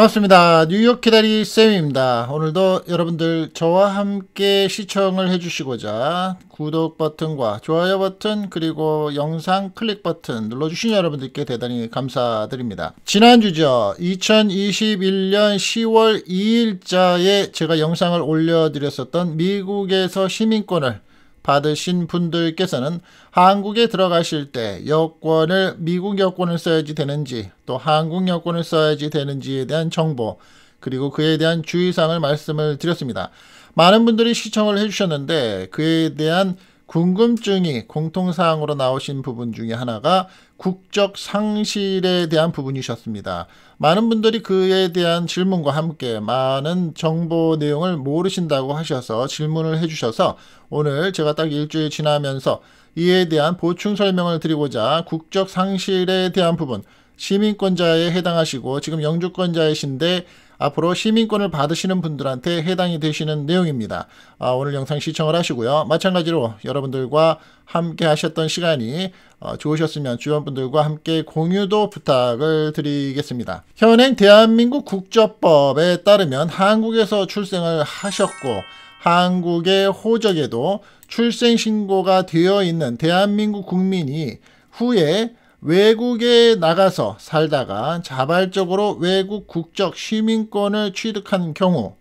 반갑습니다. 뉴욕 기다리 쌤입니다. 오늘도 여러분들 저와 함께 시청을 해주시고자 구독 버튼과 좋아요 버튼 그리고 영상 클릭 버튼 눌러주신 여러분들께 대단히 감사드립니다. 지난주죠. 2021년 10월 2일자에 제가 영상을 올려드렸었던 미국에서 시민권을 받으신 분들께서는 한국에 들어가실 때 여권을 미국 여권을 써야지 되는지 또 한국 여권을 써야지 되는지에 대한 정보 그리고 그에 대한 주의사항을 말씀을 드렸습니다. 많은 분들이 시청을 해주셨는데 그에 대한 궁금증이 공통사항으로 나오신 부분 중에 하나가 국적 상실에 대한 부분이셨습니다. 많은 분들이 그에 대한 질문과 함께 많은 정보 내용을 모르신다고 하셔서 질문을 해주셔서 오늘 제가 딱 일주일 지나면서 이에 대한 보충 설명을 드리고자 국적 상실에 대한 부분 시민권자에 해당하시고 지금 영주권자이신데 앞으로 시민권을 받으시는 분들한테 해당이 되시는 내용입니다. 아, 오늘 영상 시청을 하시고요. 마찬가지로 여러분들과 함께 하셨던 시간이 어, 좋으셨으면 주변분들과 함께 공유도 부탁을 드리겠습니다. 현행 대한민국 국적법에 따르면 한국에서 출생을 하셨고 한국의 호적에도 출생신고가 되어 있는 대한민국 국민이 후에 외국에 나가서 살다가 자발적으로 외국 국적 시민권을 취득한 경우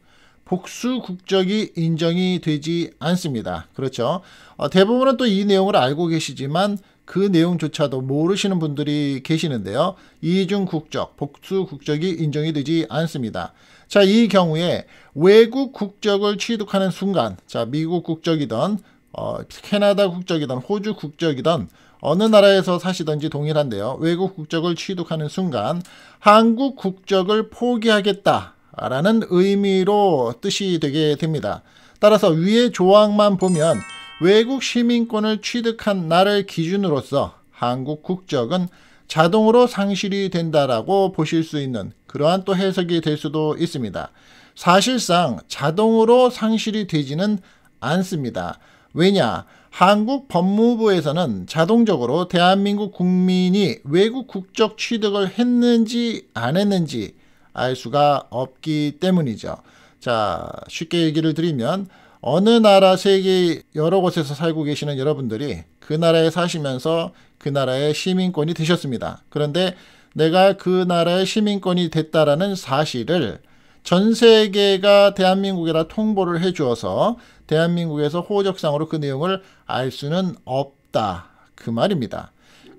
복수 국적이 인정이 되지 않습니다. 그렇죠. 어, 대부분은 또 이 내용을 알고 계시지만 그 내용조차도 모르시는 분들이 계시는데요. 이중 국적, 복수 국적이 인정이 되지 않습니다. 자, 이 경우에 외국 국적을 취득하는 순간, 자, 미국 국적이든, 어, 캐나다 국적이든, 호주 국적이든, 어느 나라에서 사시든지 동일한데요. 외국 국적을 취득하는 순간 한국 국적을 포기하겠다라는 의미로 뜻이 되게 됩니다. 따라서 위의 조항만 보면 외국 시민권을 취득한 날을 기준으로서 한국 국적은 자동으로 상실이 된다라고 보실 수 있는 그러한 또 해석이 될 수도 있습니다. 사실상 자동으로 상실이 되지는 않습니다. 왜냐? 한국 법무부에서는 자동적으로 대한민국 국민이 외국 국적 취득을 했는지 안 했는지 알 수가 없기 때문이죠. 자, 쉽게 얘기를 드리면 어느 나라 세계 여러 곳에서 살고 계시는 여러분들이 그 나라에 사시면서 그 나라의 시민권이 되셨습니다. 그런데 내가 그 나라의 시민권이 됐다라는 사실을 전 세계가 대한민국에다 통보를 해 주어서 대한민국에서 호적상으로 그 내용을 알 수는 없다. 그 말입니다.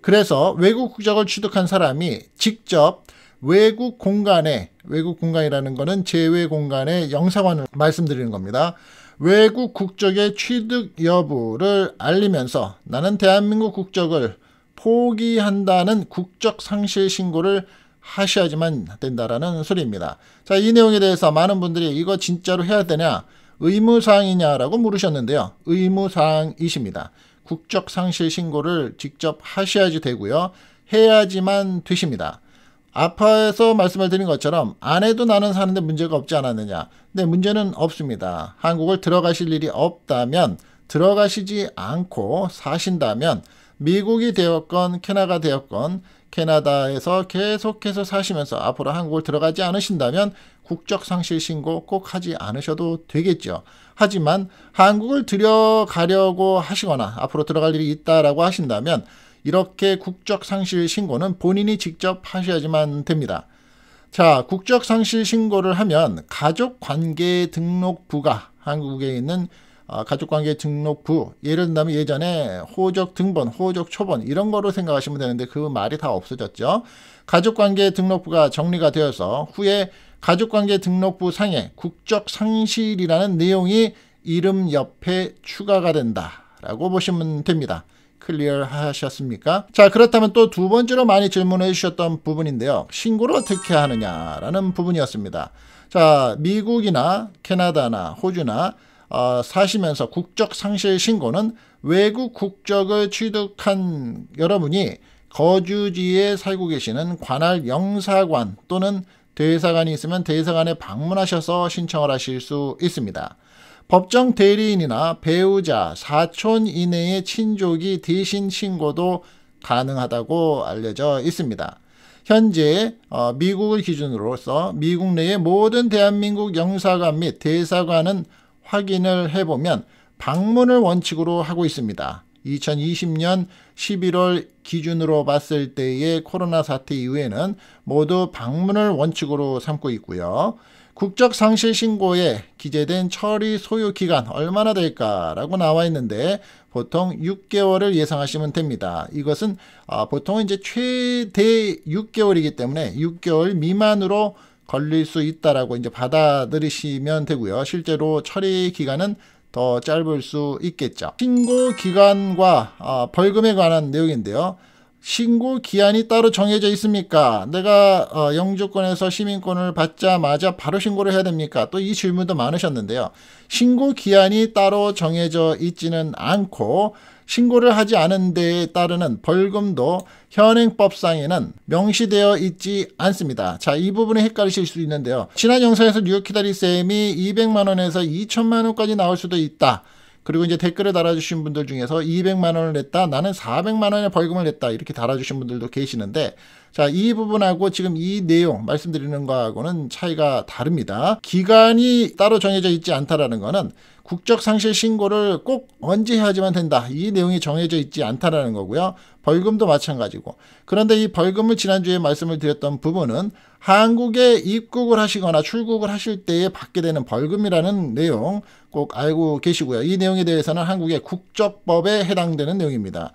그래서 외국 국적을 취득한 사람이 직접 외국 공간에 외국 공간이라는 것은 제외 공간의 영사관을 말씀드리는 겁니다. 외국 국적의 취득 여부를 알리면서 나는 대한민국 국적을 포기한다는 국적 상실 신고를 하셔야지만 된다라는 소리입니다. 자, 이 내용에 대해서 많은 분들이 이거 진짜로 해야 되냐? 의무사항이냐라고 물으셨는데요. 의무사항이십니다. 국적 상실 신고를 직접 하셔야지 되고요. 해야지만 되십니다. 아파에서 말씀을 드린 것처럼 안 해도 나는 사는데 문제가 없지 않았느냐. 근데 문제는 없습니다. 한국을 들어가실 일이 없다면 들어가시지 않고 사신다면 미국이 되었건 캐나다 되었건 캐나다에서 계속해서 사시면서 앞으로 한국을 들어가지 않으신다면 국적 상실 신고 꼭 하지 않으셔도 되겠죠. 하지만 한국을 들여가려고 하시거나 앞으로 들어갈 일이 있다라고 하신다면 이렇게 국적 상실 신고는 본인이 직접 하셔야지만 됩니다. 자, 국적 상실 신고를 하면 가족 관계 등록 부가 한국에 있는 어, 가족관계 등록부 예를 든다면 예전에 호적 등본, 호적 초본 이런 거로 생각하시면 되는데 그 말이 다 없어졌죠. 가족관계 등록부가 정리가 되어서 후에 가족관계 등록부 상에 국적 상실이라는 내용이 이름 옆에 추가가 된다라고 보시면 됩니다. 클리어 하셨습니까? 자 그렇다면 또 두 번째로 많이 질문해 주셨던 부분인데요. 신고를 어떻게 하느냐라는 부분이었습니다. 자 미국이나 캐나다나 호주나 어, 사시면서 국적 상실 신고는 외국 국적을 취득한 여러분이 거주지에 살고 계시는 관할 영사관 또는 대사관이 있으면 대사관에 방문하셔서 신청을 하실 수 있습니다. 법정 대리인이나 배우자, 사촌 이내의 친족이 대신 신고도 가능하다고 알려져 있습니다. 현재 어, 미국을 기준으로서 미국 내의 모든 대한민국 영사관 및 대사관은 확인을 해보면 방문을 원칙으로 하고 있습니다. 2020년 11월 기준으로 봤을 때의 코로나 사태 이후에는 모두 방문을 원칙으로 삼고 있고요. 국적 상실 신고에 기재된 처리 소요 기간 얼마나 될까라고 나와 있는데 보통 6개월을 예상하시면 됩니다. 이것은 아, 보통은 이제 최대 6개월이기 때문에 6개월 미만으로 걸릴 수 있다라고 이제 받아들이시면 되고요. 실제로 처리 기간은 더 짧을 수 있겠죠. 신고 기간과 어, 벌금에 관한 내용인데요. 신고 기한이 따로 정해져 있습니까? 내가 어, 영주권에서 시민권을 받자마자 바로 신고를 해야 됩니까? 또 이 질문도 많으셨는데요. 신고 기한이 따로 정해져 있지는 않고 신고를 하지 않은 데에 따르는 벌금도 현행법상에는 명시되어 있지 않습니다. 자, 이 부분에 헷갈리실 수 있는데요. 지난 영상에서 뉴욕 키다리 쌤이 200만 원에서 2천만 원까지 나올 수도 있다. 그리고 이제 댓글을 달아주신 분들 중에서 200만 원을 냈다. 나는 400만 원의 벌금을 냈다. 이렇게 달아주신 분들도 계시는데 자, 이 부분하고 지금 이 내용 말씀드리는 거하고는 차이가 다릅니다. 기간이 따로 정해져 있지 않다라는 거는 국적 상실 신고를 꼭 언제 해야지만 된다. 이 내용이 정해져 있지 않다라는 거고요. 벌금도 마찬가지고. 그런데 이 벌금을 지난주에 말씀을 드렸던 부분은 한국에 입국을 하시거나 출국을 하실 때에 받게 되는 벌금이라는 내용 꼭 알고 계시고요. 이 내용에 대해서는 한국의 국적법에 해당되는 내용입니다.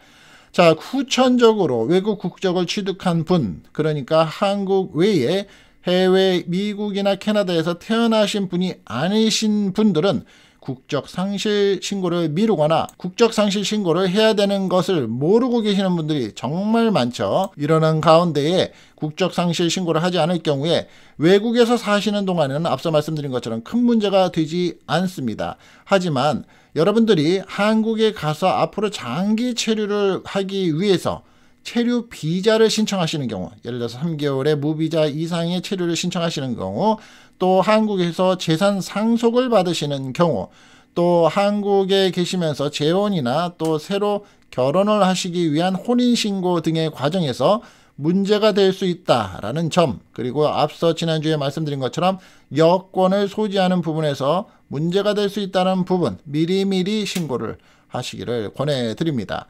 자, 후천적으로 외국 국적을 취득한 분, 그러니까 한국 외에 해외 미국이나 캐나다에서 태어나신 분이 아니신 분들은 국적 상실 신고를 미루거나 국적 상실 신고를 해야 되는 것을 모르고 계시는 분들이 정말 많죠. 이러는 가운데에 국적 상실 신고를 하지 않을 경우에 외국에서 사시는 동안에는 앞서 말씀드린 것처럼 큰 문제가 되지 않습니다. 하지만 여러분들이 한국에 가서 앞으로 장기 체류를 하기 위해서 체류 비자를 신청하시는 경우, 예를 들어서 3개월의 무비자 이상의 체류를 신청하시는 경우, 또 한국에서 재산 상속을 받으시는 경우, 또 한국에 계시면서 재혼이나 또 새로 결혼을 하시기 위한 혼인신고 등의 과정에서 문제가 될 수 있다라는 점, 그리고 앞서 지난주에 말씀드린 것처럼 여권을 소지하는 부분에서 문제가 될 수 있다는 부분, 미리미리 신고를 하시기를 권해드립니다.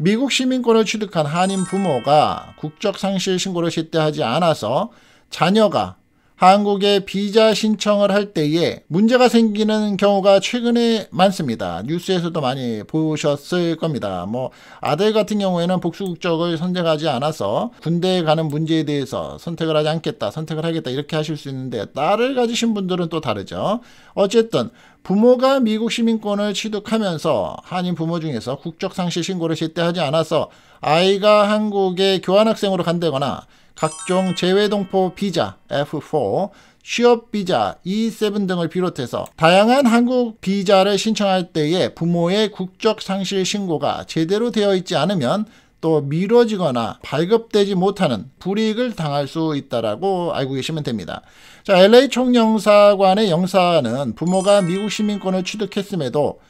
미국 시민권을 취득한 한인 부모가 국적 상실 신고를 제때 하지 않아서 자녀가 한국에 비자 신청을 할 때에 문제가 생기는 경우가 최근에 많습니다. 뉴스에서도 많이 보셨을 겁니다. 뭐 아들 같은 경우에는 복수 국적을 선택하지 않아서 군대에 가는 문제에 대해서 선택을 하지 않겠다, 선택을 하겠다 이렇게 하실 수 있는데 딸을 가지신 분들은 또 다르죠. 어쨌든 부모가 미국 시민권을 취득하면서 한인 부모 중에서 국적 상실 신고를 제때 하지 않아서 아이가 한국에 교환학생으로 간다거나 각종 재외동포 비자 F4, 취업 비자 E7 등을 비롯해서 다양한 한국 비자를 신청할 때에 부모의 국적 상실 신고가 제대로 되어 있지 않으면 또 미뤄지거나 발급되지 못하는 불이익을 당할 수 있다라고 알고 계시면 됩니다. 자, LA 총영사관의 영사는 부모가 미국 시민권을 취득했음에도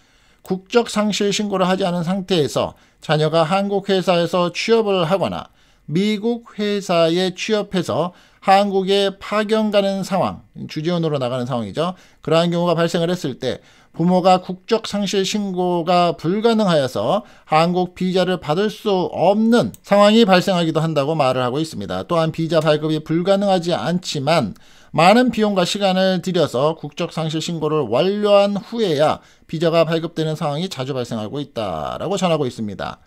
국적 상실 신고를 하지 않은 상태에서 자녀가 한국 회사에서 취업을 하거나 미국 회사에 취업해서 한국에 파견 가는 상황, 주재원으로 나가는 상황이죠. 그러한 경우가 발생을 했을 때 부모가 국적 상실 신고가 불가능하여서 한국 비자를 받을 수 없는 상황이 발생하기도 한다고 말을 하고 있습니다. 또한 비자 발급이 불가능하지 않지만 많은 비용과 시간을 들여서 국적 상실 신고를 완료한 후에야 비자가 발급되는 상황이 자주 발생하고 있다라고 전하고 있습니다.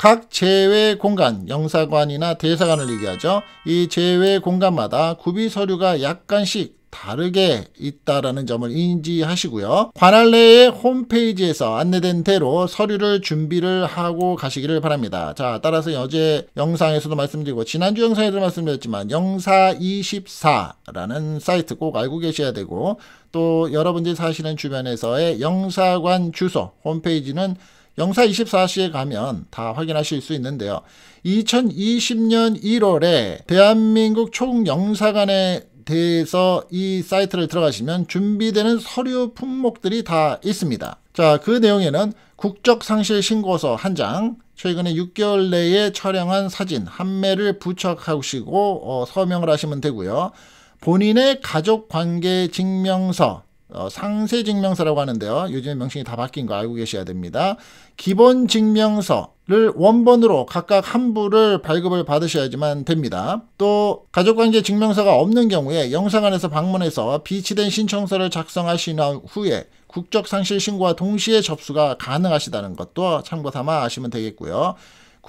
각 제외 공간, 영사관이나 대사관을 얘기하죠. 이 제외 공간마다 구비 서류가 약간씩 다르게 있다라는 점을 인지하시고요. 관할 내의 홈페이지에서 안내된 대로 서류를 준비를 하고 가시기를 바랍니다. 자, 따라서 어제 영상에서도 말씀드리고 지난주 영상에도 말씀드렸지만 영사24라는 사이트 꼭 알고 계셔야 되고 또 여러분들이 사시는 주변에서의 영사관 주소 홈페이지는 영사 24시에 가면 다 확인하실 수 있는데요. 2020년 1월에 대한민국 총영사관에 대해서 이 사이트를 들어가시면 준비되는 서류 품목들이 다 있습니다. 자, 그 내용에는 국적 상실 신고서 한 장, 최근에 6개월 내에 촬영한 사진 한 매를 부착하시고 어, 서명을 하시면 되고요. 본인의 가족 관계 증명서 어, 상세 증명서라고 하는데요. 요즘에 명칭이 다 바뀐 거 알고 계셔야 됩니다. 기본 증명서를 원본으로 각각 한 부를 발급을 받으셔야지만 됩니다. 또 가족관계 증명서가 없는 경우에 영상관에서 방문해서 비치된 신청서를 작성하신 후에 국적상실 신고와 동시에 접수가 가능하시다는 것도 참고 삼아 아시면 되겠고요.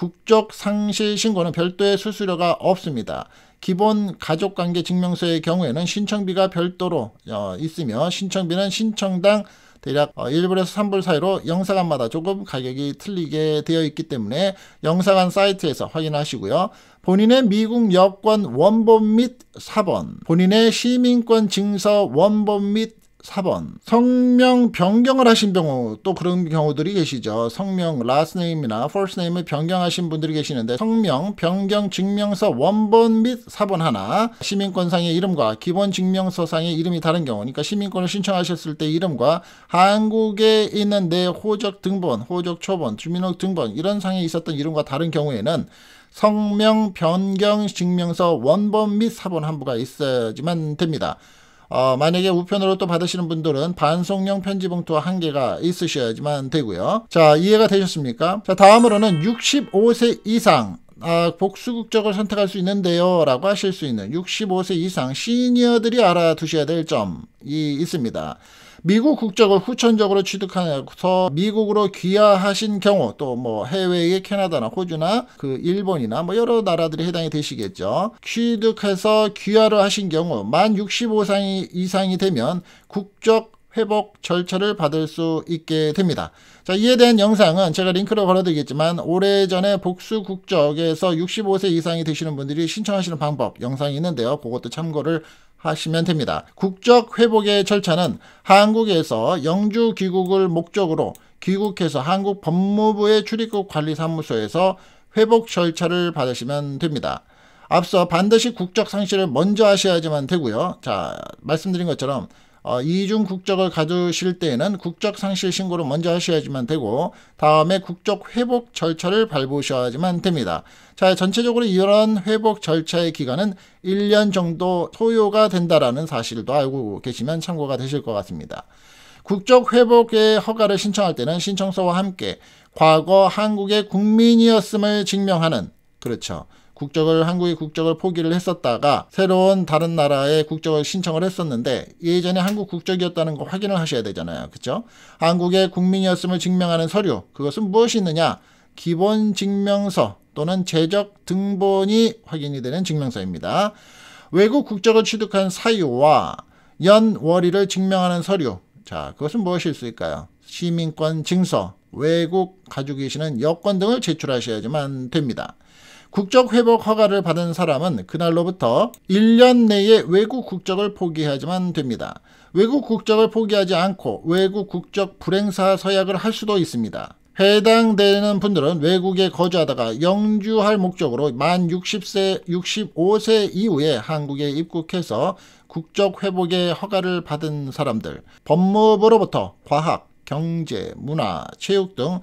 국적 상실 신고는 별도의 수수료가 없습니다. 기본 가족관계 증명서의 경우에는 신청비가 별도로 어, 있으며 신청비는 신청당 대략 1불에서 어, 3불 사이로 영사관마다 조금 가격이 틀리게 되어 있기 때문에 영사관 사이트에서 확인하시고요. 본인의 미국 여권 원본 및 사본, 본인의 시민권 증서 원본 및 4번 성명 변경을 하신 경우 또 그런 경우들이 계시죠. 성명 first name을 변경하신 분들이 계시는데 성명 변경 증명서 원본 및 사본 하나 시민권상의 이름과 기본 증명서상의 이름이 다른 경우 그러니까 시민권을 신청하셨을 때 이름과 한국에 있는 내 호적 등본, 호적 초본, 주민등록 등본 이런 상에 있었던 이름과 다른 경우에는 성명 변경 증명서 원본 및 사본 한부가 있어야지만 됩니다. 어, 만약에 우편으로 또 받으시는 분들은 반송용 편지 봉투와 한 개가 있으셔야지만 되고요. 자, 이해가 되셨습니까? 자, 다음으로는 65세 이상 아, 복수국적을 선택할 수 있는데요. 라고 하실 수 있는 65세 이상 시니어들이 알아두셔야 될 점이 있습니다. 미국 국적을 후천적으로 취득해서 미국으로 귀화하신 경우 또 뭐 해외의 캐나다나 호주나 그 일본이나 뭐 여러 나라들이 해당이 되시겠죠. 취득해서 귀화를 하신 경우 만 65세 이상이 되면 국적 회복 절차를 받을 수 있게 됩니다. 자, 이에 대한 영상은 제가 링크를 걸어드리겠지만 오래전에 복수 국적에서 65세 이상이 되시는 분들이 신청하시는 방법 영상이 있는데요. 그것도 참고를 하시면 됩니다. 국적 회복의 절차는 한국에서 영주 귀국을 목적으로 귀국해서 한국 법무부의 출입국 관리사무소에서 회복 절차를 받으시면 됩니다. 앞서 반드시 국적 상실을 먼저 하셔야지만 되고요. 자, 말씀드린 것처럼 어, 이중 국적을 가두실 때에는 국적 상실 신고를 먼저 하셔야지만 되고 다음에 국적 회복 절차를 밟으셔야지만 됩니다. 자, 전체적으로 이런 회복 절차의 기간은 1년 정도 소요가 된다라는 사실도 알고 계시면 참고가 되실 것 같습니다. 국적 회복의 허가를 신청할 때는 신청서와 함께 과거 한국의 국민이었음을 증명하는 그렇죠. 국적을 한국의 국적을 포기를 했었다가 새로운 다른 나라의 국적을 신청을 했었는데 예전에 한국 국적이었다는 거 확인을 하셔야 되잖아요. 그렇죠? 한국의 국민이었음을 증명하는 서류 그것은 무엇이 있느냐? 기본 증명서 또는 재적 등본이 확인이 되는 증명서입니다. 외국 국적을 취득한 사유와 연 월일을 증명하는 서류. 자, 그것은 무엇일 수 있을까요? 시민권 증서, 외국 가지고 계시는 여권 등을 제출하셔야지만 됩니다. 국적 회복 허가를 받은 사람은 그날로부터 1년 내에 외국 국적을 포기하지만 됩니다. 외국 국적을 포기하지 않고 외국 국적 불행사 서약을 할 수도 있습니다. 해당되는 분들은 외국에 거주하다가 영주할 목적으로 만 60세, 65세 이후에 한국에 입국해서 국적 회복의 허가를 받은 사람들, 법무부로부터 과학, 경제, 문화, 체육 등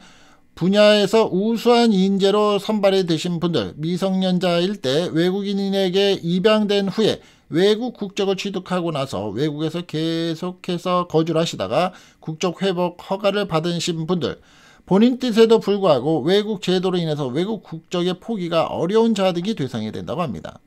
분야에서 우수한 인재로 선발이 되신 분들, 미성년자일 때 외국인에게 입양된 후에 외국 국적을 취득하고 나서 외국에서 계속해서 거주를 하시다가 국적 회복 허가를 받으신 분들, 본인 뜻에도 불구하고 외국 제도로 인해서 외국 국적의 포기가 어려운 자등이 대상이 된다고 합니다.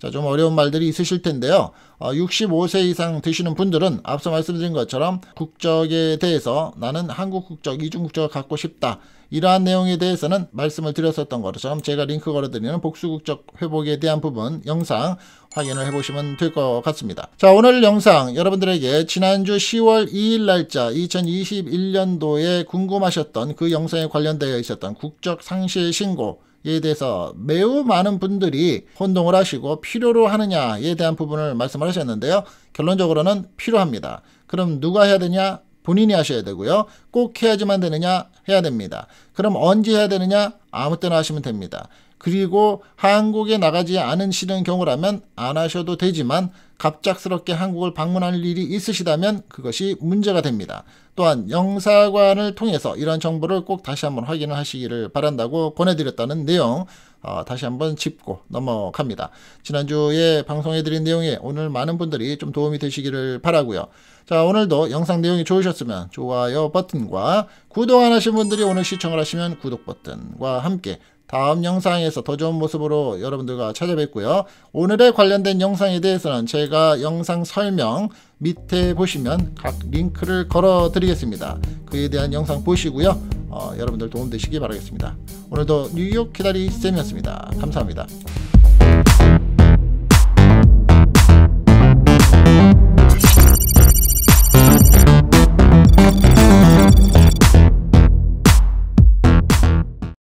자, 좀 어려운 말들이 있으실 텐데요. 어, 65세 이상 되시는 분들은 앞서 말씀드린 것처럼 국적에 대해서 나는 한국 국적, 이중 국적을 갖고 싶다. 이러한 내용에 대해서는 말씀을 드렸었던 것처럼 제가 링크 걸어드리는 복수국적 회복에 대한 부분 영상 확인을 해보시면 될 것 같습니다. 자 오늘 영상 여러분들에게 지난주 10월 2일 날짜 2021년도에 궁금하셨던 그 영상에 관련되어 있었던 국적 상실 신고 에 대해서 매우 많은 분들이 혼동을 하시고 필요로 하느냐에 대한 부분을 말씀을 하셨는데요. 결론적으로는 필요합니다. 그럼 누가 해야 되냐? 본인이 하셔야 되고요. 꼭 해야지만 되느냐? 해야 됩니다. 그럼 언제 해야 되느냐? 아무 때나 하시면 됩니다. 그리고 한국에 나가지 않으시는 경우라면 안 하셔도 되지만 갑작스럽게 한국을 방문할 일이 있으시다면 그것이 문제가 됩니다. 또한 영사관을 통해서 이런 정보를 꼭 다시 한번 확인을 하시기를 바란다고 권해드렸다는 내용 어, 다시 한번 짚고 넘어갑니다. 지난주에 방송해드린 내용에 오늘 많은 분들이 좀 도움이 되시기를 바라고요. 자 오늘도 영상 내용이 좋으셨으면 좋아요 버튼과 구독 안 하신 분들이 오늘 시청을 하시면 구독 버튼과 함께 다음 영상에서 더 좋은 모습으로 여러분들과 찾아뵙고요. 오늘의 관련된 영상에 대해서는 제가 영상 설명 밑에 보시면 각 링크를 걸어 드리겠습니다. 그에 대한 영상 보시고요. 어, 여러분들 도움되시기 바라겠습니다. 오늘도 뉴욕 기다리 쌤이었습니다. 감사합니다.